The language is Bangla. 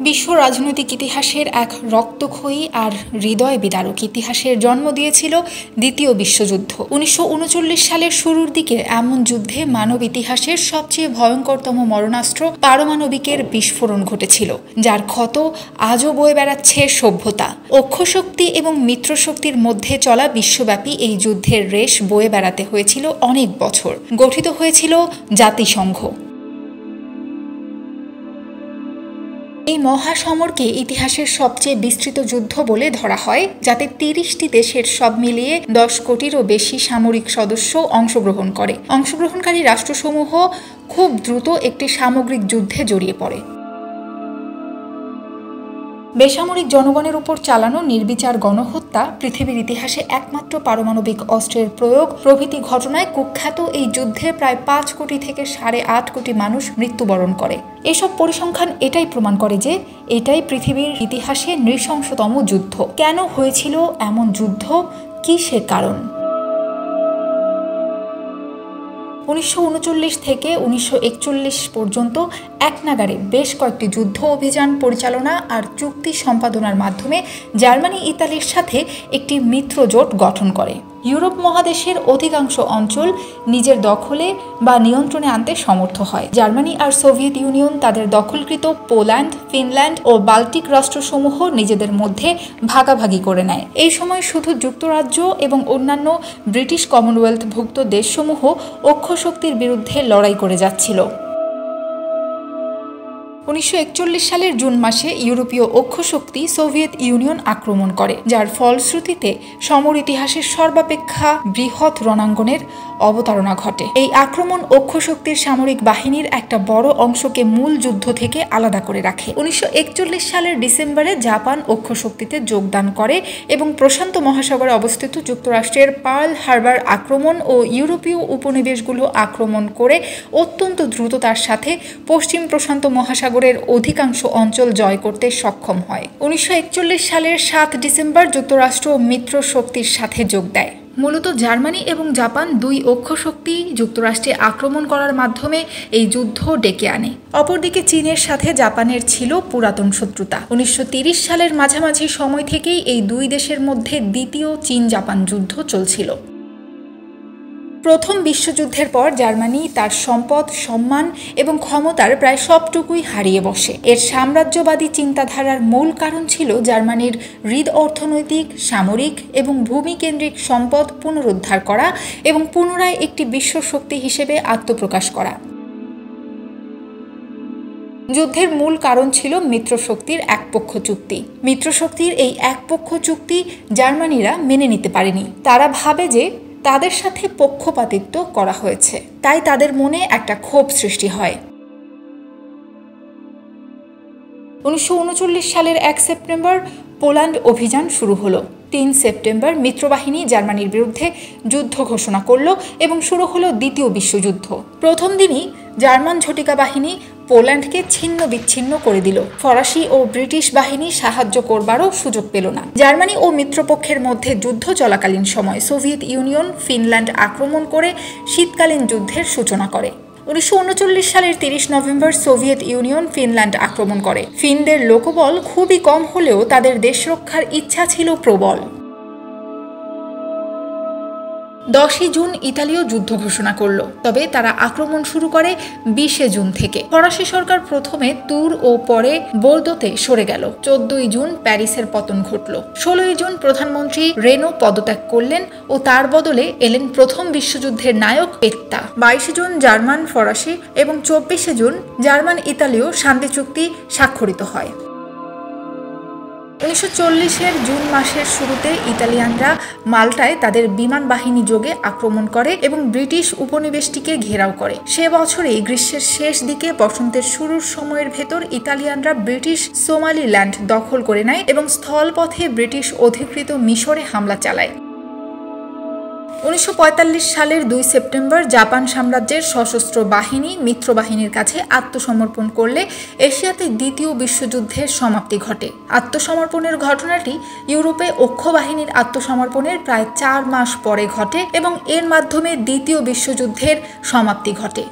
বিশ্ব রাজনৈতিক ইতিহাসের এক রক্তক্ষয়ী আর হৃদয় বিদারক ইতিহাসের জন্ম দিয়েছিল দ্বিতীয় বিশ্বযুদ্ধ। উনিশশো উনচল্লিশ সালের শুরুর দিকে এমন যুদ্ধে মানব ইতিহাসের সবচেয়ে ভয়ঙ্করতম মরণাস্ত্র পারমাণবিকের বিস্ফোরণ ঘটেছিল, যার ক্ষত আজও বয়ে বেড়াচ্ছে সভ্যতা। অক্ষশক্তি এবং মিত্রশক্তির মধ্যে চলা বিশ্বব্যাপী এই যুদ্ধের রেশ বয়ে বেড়াতে হয়েছিল অনেক বছর। গঠিত হয়েছিল জাতিসংঘ। এই মহাসমরকে ইতিহাসের সবচেয়ে বিস্তৃত যুদ্ধ বলে ধরা হয়, যাতে তিরিশটি দেশের সব মিলিয়ে দশ কোটিরও বেশি সামরিক সদস্য অংশগ্রহণ করে। অংশগ্রহণকারী রাষ্ট্রসমূহ খুব দ্রুত একটি সামগ্রিক যুদ্ধে জড়িয়ে পড়ে। বেসামরিক জনগণের উপর চালানো নির্বিচার গণহত্যা পৃথিবীর ইতিহাসে একমাত্র পারমাণবিক অস্ত্রের প্রয়োগ। প্রভৃতি ঘটনায় কুখ্যাত এই যুদ্ধে প্রায় পাঁচ কোটি থেকে সাড়ে আট কোটি মানুষ মৃত্যুবরণ করে। এসব পরিসংখ্যান এটাই প্রমাণ করে যে এটাই পৃথিবীর ইতিহাসে নৃশংসতম যুদ্ধ। কেন হয়েছিল এমন যুদ্ধ? কি সে কারণ? উনিশশো উনচল্লিশ থেকে উনিশশো একচল্লিশ পর্যন্ত এক নাগারে বেশ কয়েকটি যুদ্ধ অভিযান পরিচালনা আর চুক্তি সম্পাদনার মাধ্যমে জার্মানি ইতালির সাথে একটি মিত্রজোট গঠন করে। ইউরোপ মহাদেশের অধিকাংশ অঞ্চল নিজের দখলে বা নিয়ন্ত্রণে আনতে সমর্থ হয়। জার্মানি আর সোভিয়েত ইউনিয়ন তাদের দখলকৃত পোল্যান্ড, ফিনল্যান্ড ও বাল্টিক রাষ্ট্রসমূহ নিজেদের মধ্যে ভাগাভাগি করে নেয়। এই সময় শুধু যুক্তরাজ্য এবং অন্যান্য ব্রিটিশ কমনওয়েলথভুক্ত দেশসমূহ অক্ষশক্তির বিরুদ্ধে লড়াই করে যাচ্ছিল। উনিশশো একচল্লিশ সালের জুন মাসে ইউরোপীয় অক্ষশক্তি সোভিয়েত ইউনিয়ন আক্রমণ করে, যার ফলশ্রুতিতে সমর ইতিহাসের সর্বাপেক্ষা বৃহৎ রণাঙ্গনের অবতারণা ঘটে। এই আক্রমণ অক্ষশক্তির সামরিক বাহিনীর একটা বড় অংশকে মূল যুদ্ধ থেকে আলাদা করে রাখে। উনিশশো একচল্লিশ সালের ডিসেম্বরে জাপান অক্ষশক্তিতে যোগদান করে এবং প্রশান্ত মহাসাগরে অবস্থিত যুক্তরাষ্ট্রের পার্ল হারবার আক্রমণ ও ইউরোপীয় উপনিবেশগুলো আক্রমণ করে অত্যন্ত দ্রুততার সাথে পশ্চিম প্রশান্ত মহাসাগর সাগরের অধিকাংশ অঞ্চল জয় করতে সক্ষম হয়। উনিশশো একচল্লিশ সালের সাত ডিসেম্বর যুক্তরাষ্ট্র মিত্র শক্তির সাথে যোগ দেয়। মূলত জার্মানি এবং জাপান দুই অক্ষ শক্তি যুক্তরাষ্ট্রে আক্রমণ করার মাধ্যমে এই যুদ্ধ ডেকে আনে। অপরদিকে চীনের সাথে জাপানের ছিল পুরাতন শত্রুতা। উনিশশো সালের মাঝামাঝি সময় থেকেই এই দুই দেশের মধ্যে দ্বিতীয় চীন জাপান যুদ্ধ চলছিল। প্রথম বিশ্বযুদ্ধের পর জার্মানি তার সম্পদ, সম্মান এবং ক্ষমতার প্রায় সবটুকুই হারিয়ে বসে। এর সাম্রাজ্যবাদী চিন্তাধারার মূল কারণ ছিল জার্মানির হৃদ অর্থনৈতিক, সামরিক এবং ভূমিকেন্দ্রিক সম্পদ পুনরুদ্ধার করা এবং পুনরায় একটি বিশ্বশক্তি হিসেবে আত্মপ্রকাশ করা। যুদ্ধের মূল কারণ ছিল মিত্রশক্তির একপক্ষ চুক্তি। মিত্রশক্তির এই একপক্ষ চুক্তি জার্মানিরা মেনে নিতে পারেনি। তারা ভাবে যে তাদের সাথে পক্ষপাতিত্ব করা হয়েছে। তাই তাদের মনে একটা ক্ষোভ সৃষ্টি হয়। উনিশশো উনচল্লিশ সালের এক সেপ্টেম্বর পোল্যান্ড অভিযান শুরু হলো। তিন সেপ্টেম্বর মিত্রবাহিনী জার্মানির বিরুদ্ধে যুদ্ধ ঘোষণা করল এবং শুরু হলো দ্বিতীয় বিশ্বযুদ্ধ। প্রথম দিনই জার্মান ঝটিকা বাহিনী পোল্যান্ডকে ছিন্ন বিচ্ছিন্ন করে দিল। ফরাসি ও ব্রিটিশ বাহিনী সাহায্য করবারও সুযোগ পেল না। জার্মানি ও মিত্রপক্ষের মধ্যে যুদ্ধ চলাকালীন সময় সোভিয়েত ইউনিয়ন ফিনল্যান্ড আক্রমণ করে শীতকালীন যুদ্ধের সূচনা করে। উনিশশো উনচল্লিশ সালের তিরিশ নভেম্বর সোভিয়েত ইউনিয়ন ফিনল্যান্ড আক্রমণ করে। ফিনদের লোকবল খুবই কম হলেও তাদের দেশ রক্ষার ইচ্ছা ছিল প্রবল। দশই জুন ইতালিও যুদ্ধ ঘোষণা করল, তবে তারা আক্রমণ শুরু করে বিশে জুন থেকে। ফরাসি সরকার প্রথমে তুর ও পরে বোর্দোতে সরে গেল। চোদ্দই জুন প্যারিসের পতন ঘটল। ষোলোই জুন প্রধানমন্ত্রী রেনো পদত্যাগ করলেন ও তার বদলে এলেন প্রথম বিশ্বযুদ্ধের নায়ক পেত্তা বাইশে জুন জার্মান, ফরাসি এবং চব্বিশে জুন জার্মান ইতালিও শান্তি চুক্তি স্বাক্ষরিত হয়। উনিশশো চল্লিশের জুন মাসের শুরুতে ইতালিয়ানরা মাল্টায় তাদের বিমান বাহিনী যোগে আক্রমণ করে এবং ব্রিটিশ উপনিবেশটিকে ঘেরাও করে। সে বছরেই গ্রীষ্মের শেষ দিকে বসন্তের শুরুর সময়ের ভেতর ইতালিয়ানরা ব্রিটিশ সোমালিল্যান্ড দখল করে নেয় এবং স্থলপথে ব্রিটিশ অধিকৃত মিশরে হামলা চালায়। উনিশশো পঁয়তাল্লিশ সালের দুই সেপ্টেম্বর জাপান সাম্রাজ্যের সশস্ত্র বাহিনী মিত্র বাহিনীর কাছে আত্মসমর্পণ করলে এশিয়াতে দ্বিতীয় বিশ্বযুদ্ধের সমাপ্তি ঘটে। আত্মসমর্পণের ঘটনাটি ইউরোপে অক্ষ বাহিনীর আত্মসমর্পণের প্রায় চার মাস পরে ঘটে এবং এর মাধ্যমে দ্বিতীয় বিশ্বযুদ্ধের সমাপ্তি ঘটে।